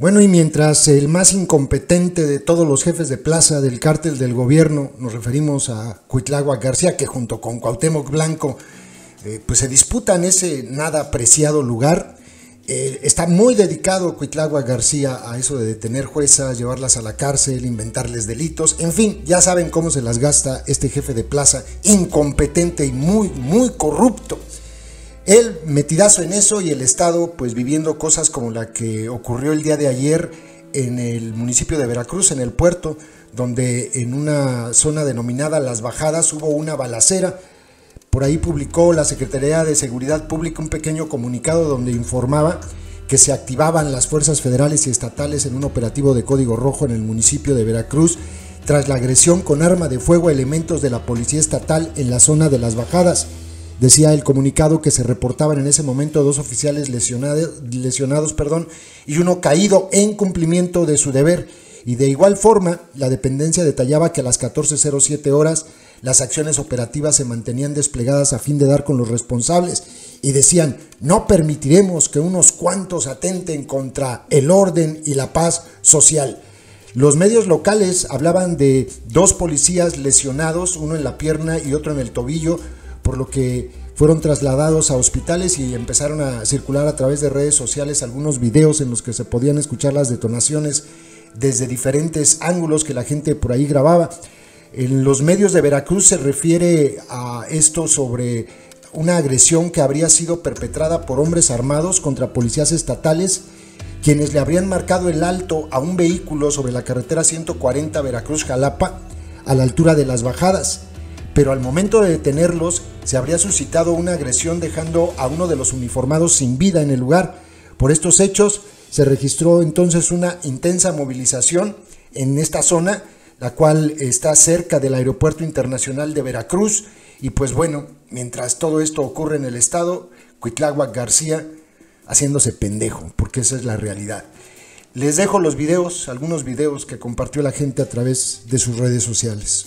Bueno, y mientras el más incompetente de todos los jefes de plaza del cártel del gobierno, nos referimos a Cuitlagua García, que junto con Cuauhtémoc Blanco, eh, pues se disputan ese nada apreciado lugar, eh, está muy dedicado Cuitlagua García a eso de detener juezas, llevarlas a la cárcel, inventarles delitos, en fin, ya saben cómo se las gasta este jefe de plaza, incompetente y muy, muy corrupto. Él metidazo en eso y el Estado pues viviendo cosas como la que ocurrió el día de ayer en el municipio de Veracruz, en el puerto, donde en una zona denominada Las Bajadas hubo una balacera. Por ahí publicó la Secretaría de Seguridad Pública un pequeño comunicado donde informaba que se activaban las fuerzas federales y estatales en un operativo de código rojo en el municipio de Veracruz tras la agresión con arma de fuego a elementos de la Policía Estatal en la zona de Las Bajadas. Decía el comunicado que se reportaban en ese momento dos oficiales lesionados, lesionados perdón, y uno caído en cumplimiento de su deber. Y de igual forma, la dependencia detallaba que a las 14.07 horas las acciones operativas se mantenían desplegadas a fin de dar con los responsables y decían, no permitiremos que unos cuantos atenten contra el orden y la paz social. Los medios locales hablaban de dos policías lesionados, uno en la pierna y otro en el tobillo, por lo que fueron trasladados a hospitales y empezaron a circular a través de redes sociales algunos videos en los que se podían escuchar las detonaciones desde diferentes ángulos que la gente por ahí grababa. En los medios de Veracruz se refiere a esto sobre una agresión que habría sido perpetrada por hombres armados contra policías estatales, quienes le habrían marcado el alto a un vehículo sobre la carretera 140 Veracruz-Jalapa a la altura de las bajadas pero al momento de detenerlos se habría suscitado una agresión dejando a uno de los uniformados sin vida en el lugar. Por estos hechos se registró entonces una intensa movilización en esta zona, la cual está cerca del Aeropuerto Internacional de Veracruz. Y pues bueno, mientras todo esto ocurre en el estado, Cuitláhuac García haciéndose pendejo, porque esa es la realidad. Les dejo los videos, algunos videos que compartió la gente a través de sus redes sociales.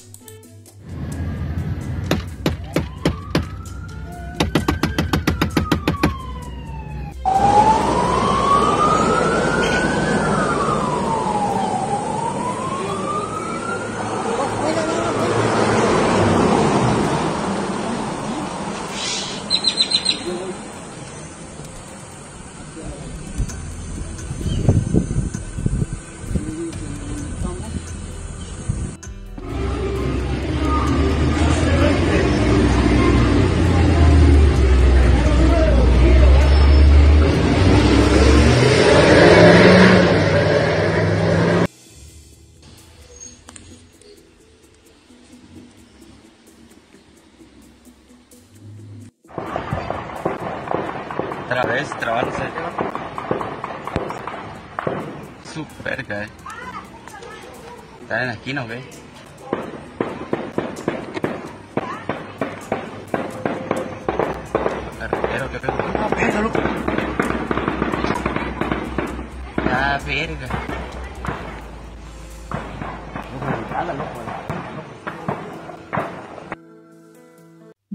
Otra vez, trabándose. Super, ¿qué? ¿Están en la esquina qué? Carretero, ¿qué pedo? No, verga,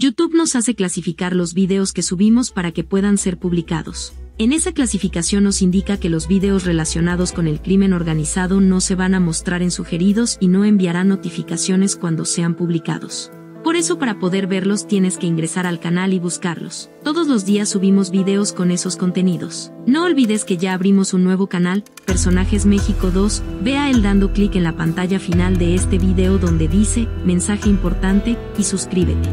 YouTube nos hace clasificar los videos que subimos para que puedan ser publicados. En esa clasificación nos indica que los videos relacionados con el crimen organizado no se van a mostrar en sugeridos y no enviará notificaciones cuando sean publicados. Por eso para poder verlos tienes que ingresar al canal y buscarlos. Todos los días subimos videos con esos contenidos. No olvides que ya abrimos un nuevo canal, Personajes México 2, ve a él dando clic en la pantalla final de este video donde dice, mensaje importante, y suscríbete.